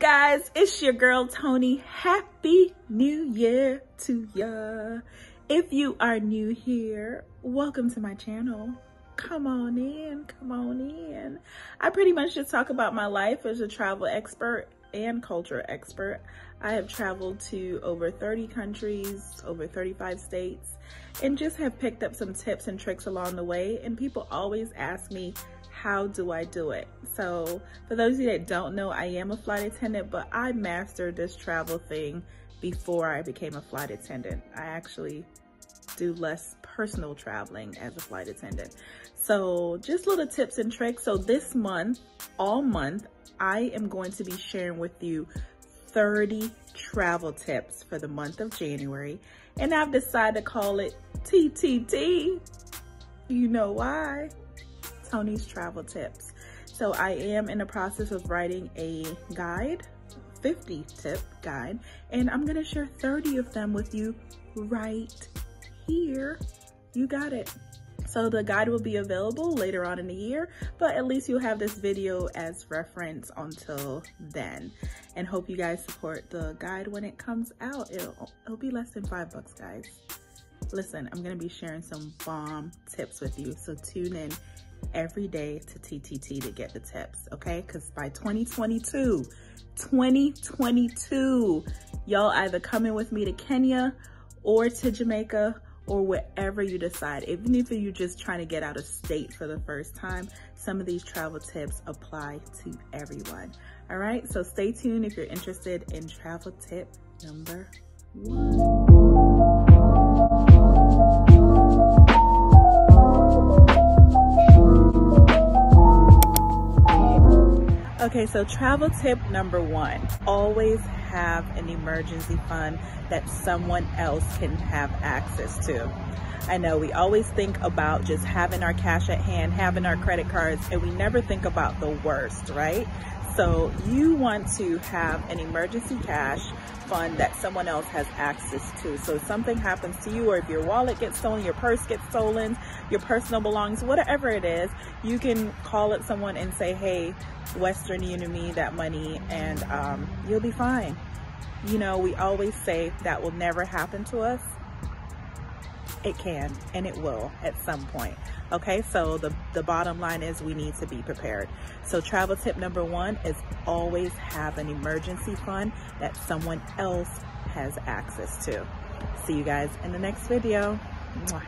guys? It's your girl Toni. Happy New Year to ya. If you are new here, welcome to my channel. Come on in, come on in. I pretty much just talk about my life as a travel expert and culture expert. I have traveled to over 30 countries, over 35 states, and just have picked up some tips and tricks along the way. And people always ask me, how do I do it? So for those of you that don't know, I am a flight attendant, but I mastered this travel thing before I became a flight attendant. I actually do less personal traveling as a flight attendant. So just little tips and tricks. So this month, all month, I am going to be sharing with you 30 travel tips for the month of January. And I've decided to call it TTT. You know why? Toni's Travel Tips. So I am in the process of writing a guide, 50 tip guide, and I'm gonna share 30 of them with you right here. You got it. So the guide will be available later on in the year, but at least you'll have this video as reference until then. And hope you guys support the guide when it comes out. It'll, it'll be less than five bucks, guys. Listen, I'm gonna be sharing some bomb tips with you, so tune in every day to TTT to get the tips, okay? Because by 2022, 2022, y'all either coming with me to Kenya or to Jamaica or wherever you decide. Even if you're just trying to get out of state for the first time, some of these travel tips apply to everyone. All right, so stay tuned if you're interested in travel tip number one. Okay, so travel tip number one, always have an emergency fund that someone else can have access to. I know we always think about just having our cash at hand, having our credit cards, and we never think about the worst, right? So you want to have an emergency cash fund that someone else has access to. So if something happens to you or if your wallet gets stolen, your purse gets stolen, your personal belongings, whatever it is, you can call up someone and say, hey, Western Union me that money and um, you'll be fine. You know, we always say that will never happen to us. It can and it will at some point. Okay, so the, the bottom line is we need to be prepared. So travel tip number one is always have an emergency fund that someone else has access to. See you guys in the next video. Mwah.